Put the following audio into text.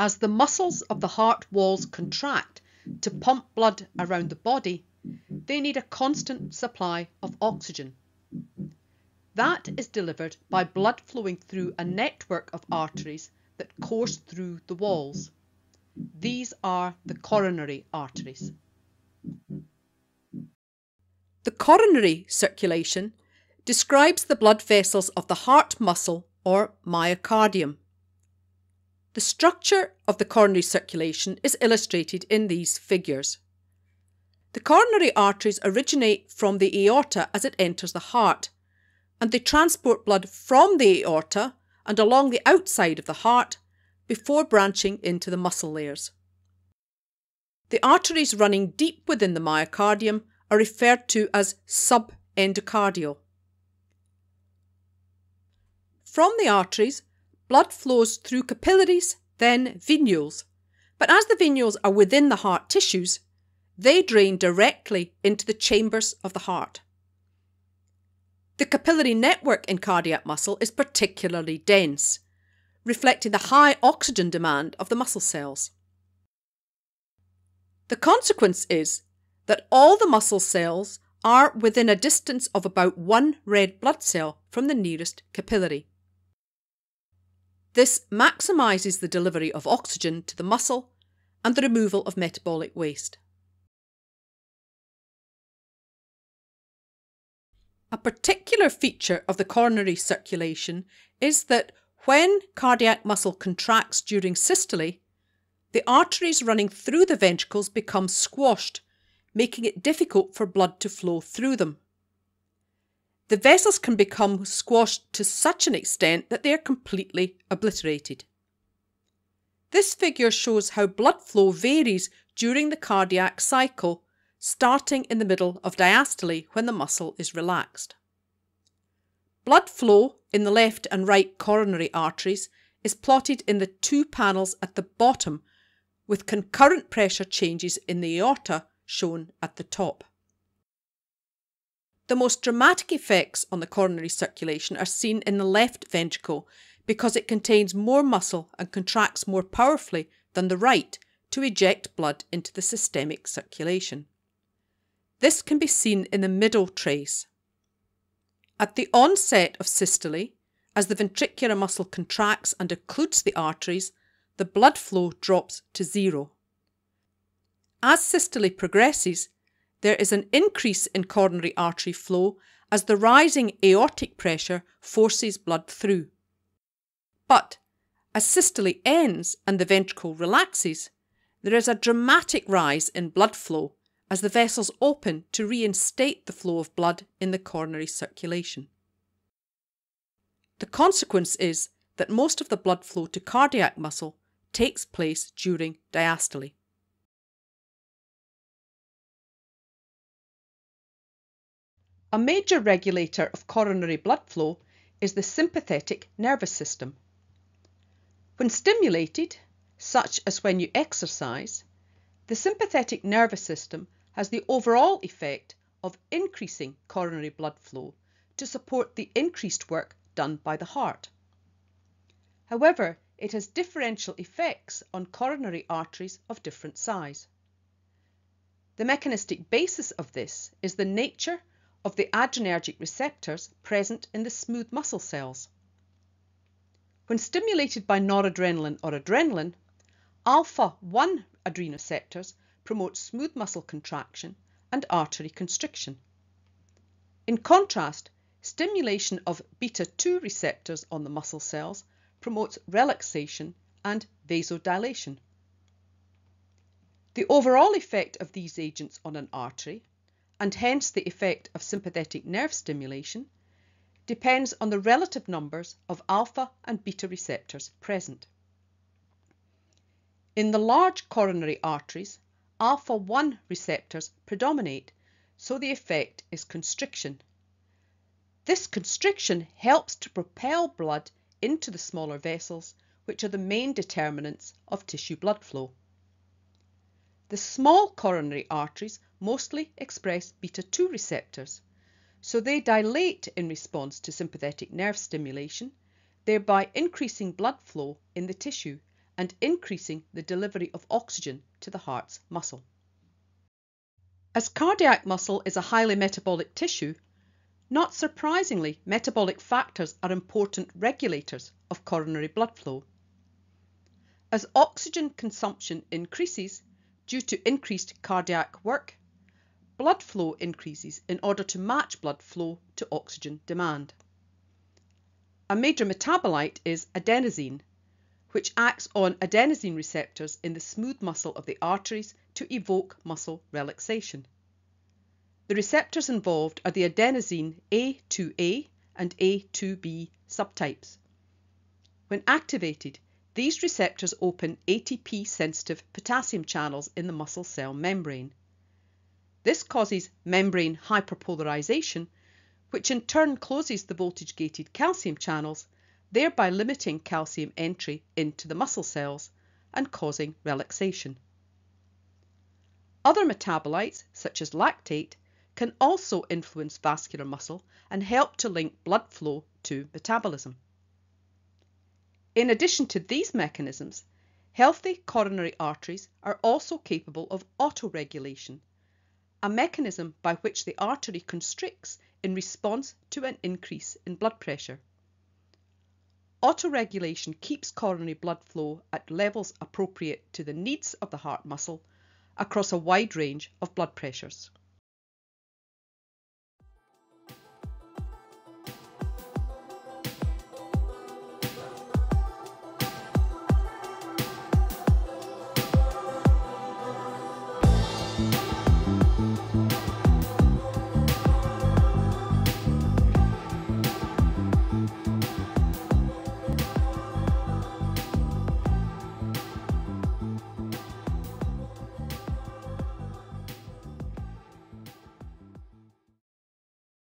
As the muscles of the heart walls contract to pump blood around the body, they need a constant supply of oxygen. That is delivered by blood flowing through a network of arteries that course through the walls. These are the coronary arteries. The coronary circulation describes the blood vessels of the heart muscle or myocardium. The structure of the coronary circulation is illustrated in these figures. The coronary arteries originate from the aorta as it enters the heart, and they transport blood from the aorta and along the outside of the heart before branching into the muscle layers. The arteries running deep within the myocardium are referred to as subendocardial. From the arteries, Blood flows through capillaries, then venules. But as the venules are within the heart tissues, they drain directly into the chambers of the heart. The capillary network in cardiac muscle is particularly dense, reflecting the high oxygen demand of the muscle cells. The consequence is that all the muscle cells are within a distance of about one red blood cell from the nearest capillary. This maximises the delivery of oxygen to the muscle and the removal of metabolic waste. A particular feature of the coronary circulation is that when cardiac muscle contracts during systole, the arteries running through the ventricles become squashed, making it difficult for blood to flow through them the vessels can become squashed to such an extent that they are completely obliterated. This figure shows how blood flow varies during the cardiac cycle, starting in the middle of diastole when the muscle is relaxed. Blood flow in the left and right coronary arteries is plotted in the two panels at the bottom, with concurrent pressure changes in the aorta shown at the top. The most dramatic effects on the coronary circulation are seen in the left ventricle because it contains more muscle and contracts more powerfully than the right to eject blood into the systemic circulation. This can be seen in the middle trace. At the onset of systole, as the ventricular muscle contracts and occludes the arteries, the blood flow drops to zero. As systole progresses, there is an increase in coronary artery flow as the rising aortic pressure forces blood through. But as systole ends and the ventricle relaxes, there is a dramatic rise in blood flow as the vessels open to reinstate the flow of blood in the coronary circulation. The consequence is that most of the blood flow to cardiac muscle takes place during diastole. A major regulator of coronary blood flow is the sympathetic nervous system. When stimulated, such as when you exercise, the sympathetic nervous system has the overall effect of increasing coronary blood flow to support the increased work done by the heart. However, it has differential effects on coronary arteries of different size. The mechanistic basis of this is the nature of the adrenergic receptors present in the smooth muscle cells. When stimulated by noradrenaline or adrenaline, alpha 1 adrenoceptors promote smooth muscle contraction and artery constriction. In contrast, stimulation of beta 2 receptors on the muscle cells promotes relaxation and vasodilation. The overall effect of these agents on an artery and hence the effect of sympathetic nerve stimulation, depends on the relative numbers of alpha and beta receptors present. In the large coronary arteries, alpha 1 receptors predominate, so the effect is constriction. This constriction helps to propel blood into the smaller vessels, which are the main determinants of tissue blood flow. The small coronary arteries mostly express beta 2 receptors, so they dilate in response to sympathetic nerve stimulation, thereby increasing blood flow in the tissue and increasing the delivery of oxygen to the heart's muscle. As cardiac muscle is a highly metabolic tissue, not surprisingly, metabolic factors are important regulators of coronary blood flow. As oxygen consumption increases due to increased cardiac work, blood flow increases in order to match blood flow to oxygen demand. A major metabolite is adenosine, which acts on adenosine receptors in the smooth muscle of the arteries to evoke muscle relaxation. The receptors involved are the adenosine A2A and A2B subtypes. When activated, these receptors open ATP sensitive potassium channels in the muscle cell membrane. This causes membrane hyperpolarization, which in turn closes the voltage gated calcium channels, thereby limiting calcium entry into the muscle cells and causing relaxation. Other metabolites, such as lactate, can also influence vascular muscle and help to link blood flow to metabolism. In addition to these mechanisms, healthy coronary arteries are also capable of autoregulation, a mechanism by which the artery constricts in response to an increase in blood pressure. Autoregulation keeps coronary blood flow at levels appropriate to the needs of the heart muscle across a wide range of blood pressures.